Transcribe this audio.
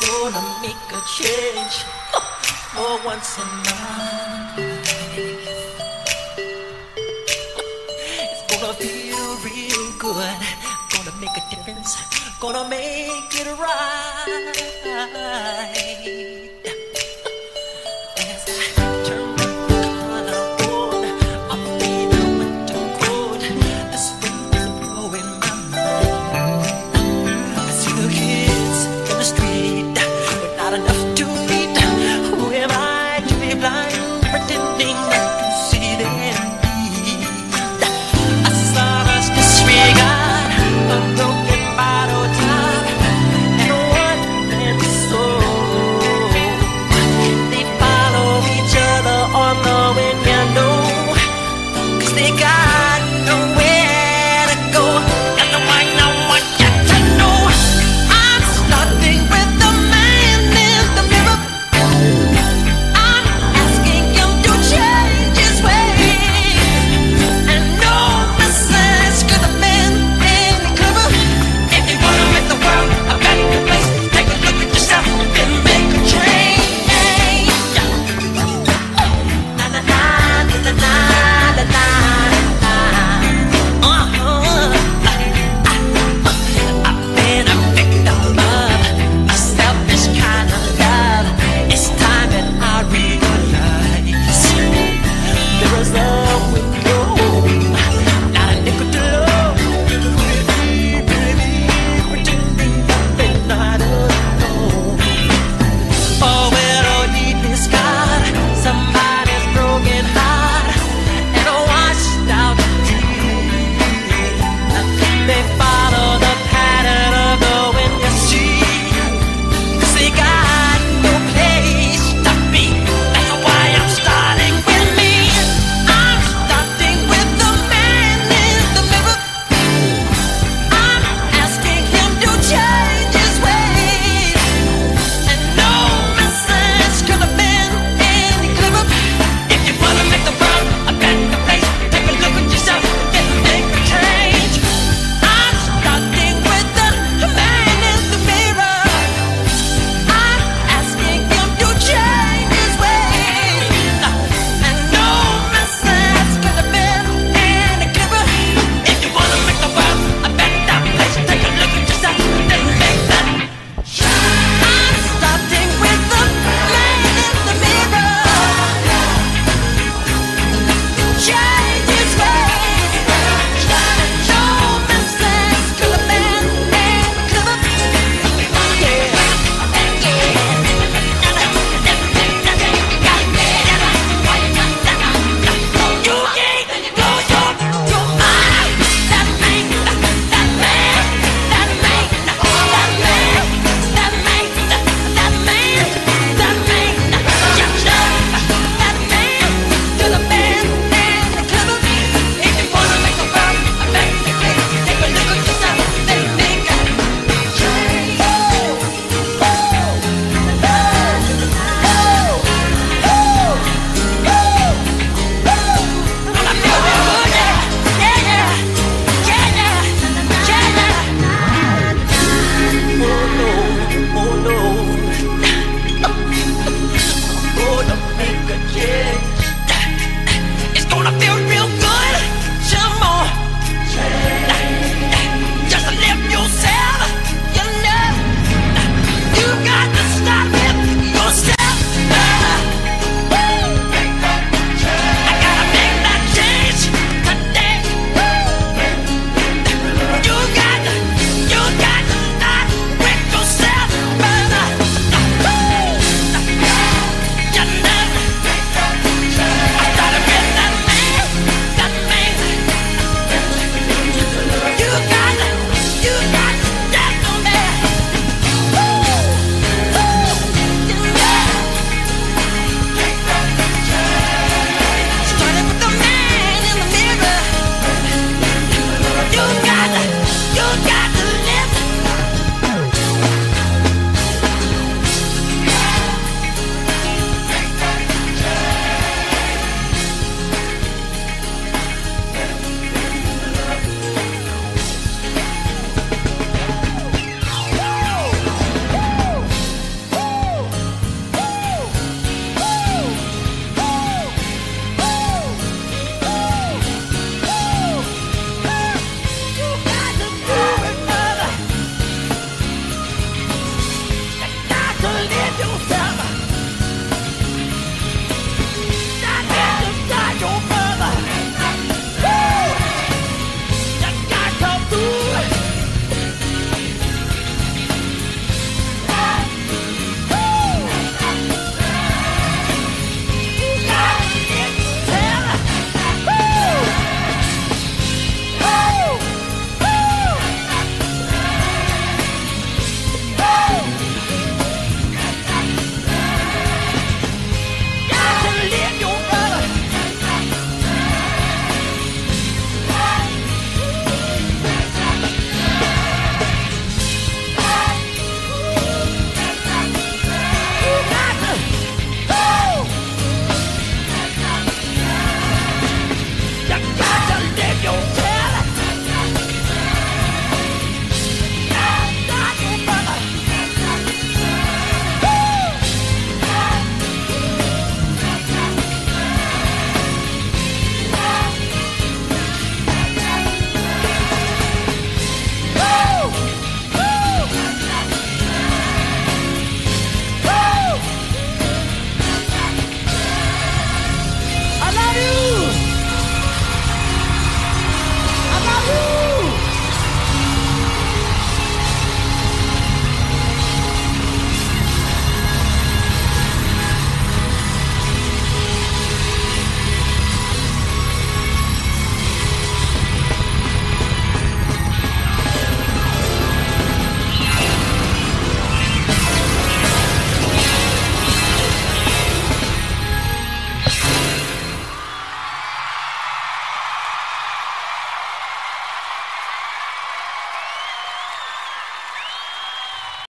Gonna make a change for once in my life. It's gonna feel real good. Gonna make a difference. Gonna make it right.